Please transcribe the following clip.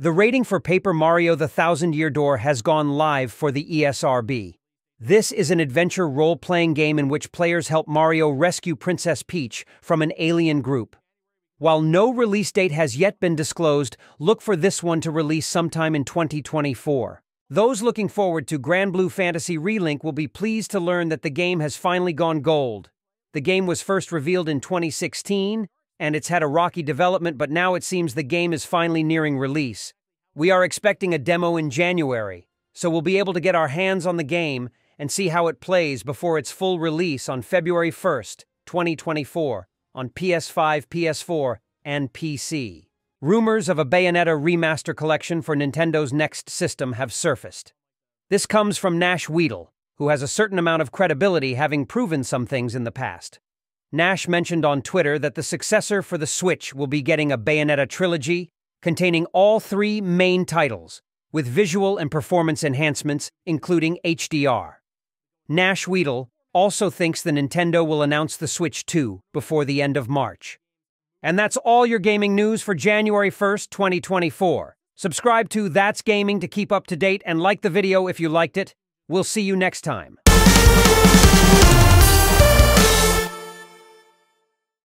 The rating for Paper Mario The Thousand Year Door has gone live for the ESRB. This is an adventure role playing game in which players help Mario rescue Princess Peach from an alien group. While no release date has yet been disclosed, look for this one to release sometime in 2024. Those looking forward to Granblue Fantasy Relink will be pleased to learn that the game has finally gone gold. The game was first revealed in 2016, and it's had a rocky development, but now it seems the game is finally nearing release. We are expecting a demo in January, so we'll be able to get our hands on the game and see how it plays before its full release on February 1st, 2024, on PS5, PS4, and PC. Rumors of a Bayonetta remaster collection for Nintendo's next system have surfaced. This comes from Nash Weedle, who has a certain amount of credibility having proven some things in the past. Nash mentioned on Twitter that the successor for the Switch will be getting a Bayonetta trilogy containing all three main titles, with visual and performance enhancements, including HDR. Nash Weedle also thinks the Nintendo will announce the Switch 2 before the end of March. And that's all your gaming news for January 1st, 2024. Subscribe to That's Gaming to keep up to date and like the video if you liked it. We'll see you next time.